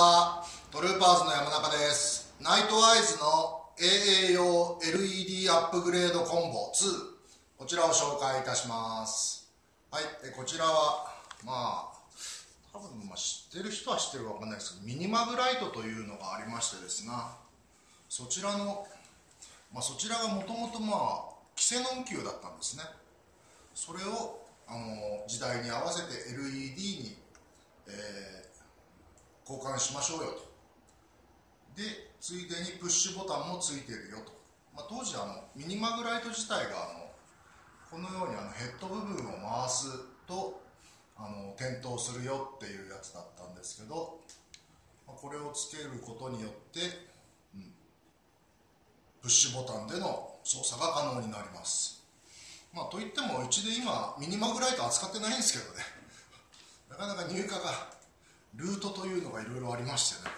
はトルーパーズの山中です。ナイトアイズの AA 用 LED アップグレードコンボ2こちらを紹介いたします。はい。えこちらはまあ多分まあ知ってる人は知ってるか分かんないですけどミニマグライトというのがありましてですがそちらの、まあ、そちらがもともとまあキセノン級だったんですね。それをあの時代に合わせて LED に、えー交換しましょうよと。でついでにプッシュボタンもついてるよと、まあ、当時あのミニマグライト自体があのこのようにあのヘッド部分を回すとあの点灯するよっていうやつだったんですけど、まあ、これをつけることによって、うん、プッシュボタンでの操作が可能になります。まあといってもうちで今ミニマグライト扱ってないんですけどね。なかなか入荷がルートというのがいろいろありましてね。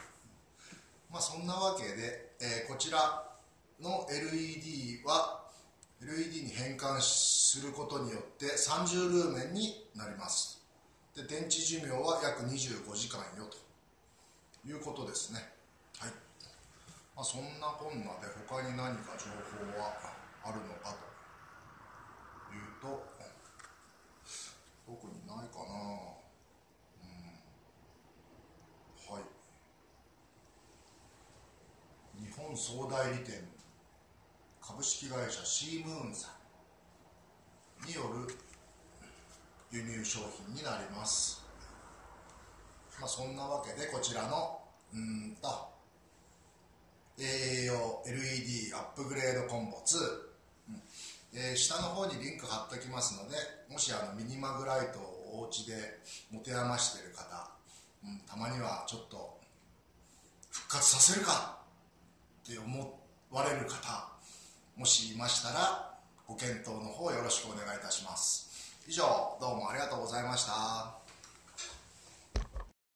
まあそんなわけで、えー、こちらの LED は LED に変換することによって30ルーメンになります。で電池寿命は約25時間よということですね。はい、まあ、そんなこんなで他に何か情報はあるのかというと特にないかな本総代理店株式会社シームーンさんによる輸入商品になります。まあそんなわけでこちらのうんと AA 用 LED アップグレードコンボ2、うん。えー、下の方にリンク貼っておきますのでもしあのミニマグライトをお家で持て余してる方、うん、たまにはちょっと復活させるかって思われる方もしいましたらご検討の方よろしくお願いいたします。以上どうもありがとうございました。